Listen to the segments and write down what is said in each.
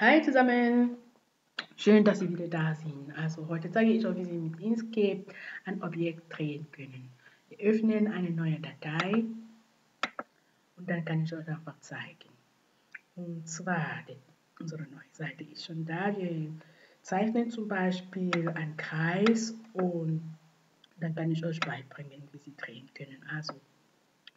Hi zusammen! Schön, dass Sie wieder da sind. Also heute zeige ich euch, wie Sie mit Inkscape ein Objekt drehen können. Wir öffnen eine neue Datei und dann kann ich euch einfach zeigen. Und zwar, unsere neue Seite ist schon da. Wir zeichnen zum Beispiel einen Kreis und dann kann ich euch beibringen, wie Sie drehen können. Also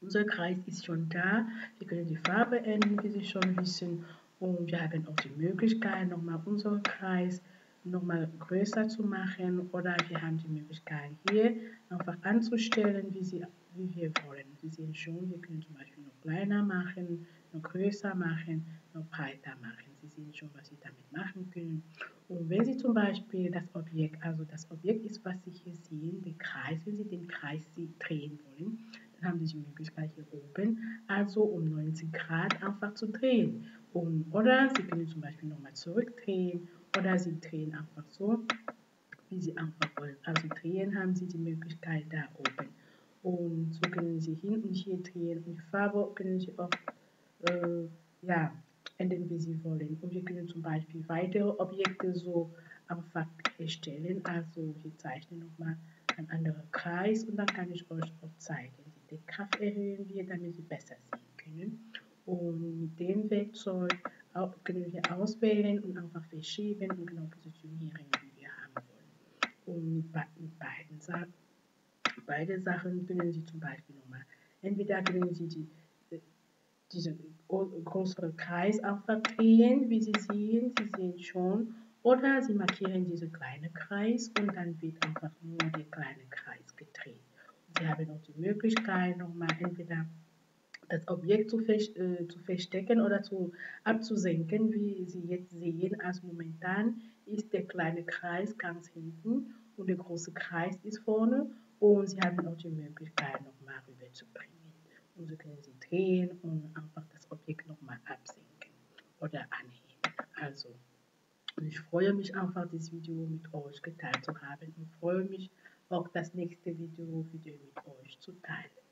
unser Kreis ist schon da. Wir können die Farbe ändern, wie Sie schon wissen. Und wir haben auch die Möglichkeit, nochmal unseren Kreis nochmal größer zu machen oder wir haben die Möglichkeit hier einfach anzustellen, wie, sie, wie wir wollen. Sie sehen schon, wir können zum Beispiel noch kleiner machen, noch größer machen, noch breiter machen. Sie sehen schon, was Sie damit machen können. Und wenn Sie zum Beispiel das Objekt, also das Objekt ist, was Sie hier sehen, der Kreis, wenn Sie den Kreis drehen wollen, dann haben Sie die Möglichkeit hier oben, also um 90 Grad einfach zu drehen. Und, oder Sie können zum Beispiel nochmal zurückdrehen oder Sie drehen einfach so, wie Sie einfach wollen. Also drehen haben Sie die Möglichkeit da oben. Und so können Sie hin und hier drehen. Und die Farbe können Sie auch äh, ja, ändern, wie Sie wollen. Und wir können zum Beispiel weitere Objekte so einfach erstellen. Also wir zeichnen nochmal einen anderen Kreis und dann kann ich euch auch zeigen. Die Kraft erhöhen wir, damit Sie besser sehen können. Und mit dem Werkzeug können wir auswählen und einfach verschieben und genau positionieren, wie wir haben wollen. Und mit, beiden Sachen, beide Sachen können Sie zum Beispiel nochmal, entweder können Sie die, diesen größeren Kreis einfach drehen, wie Sie sehen, Sie sehen schon, oder Sie markieren diesen kleinen Kreis und dann wird einfach nur der kleine Kreis gedreht. Sie haben auch die Möglichkeit, nochmal entweder das Objekt zu, äh, verstecken oder zu, abzusenken, wie Sie jetzt sehen. Also momentan ist der kleine Kreis ganz hinten und der große Kreis ist vorne und Sie haben auch die Möglichkeit nochmal rüber zu. Und so können Sie drehen und einfach das Objekt nochmal absenken oder anheben. Also, ich freue mich einfach, dieses Video mit euch geteilt zu haben und freue mich auch das nächste Video wieder mit euch zu teilen.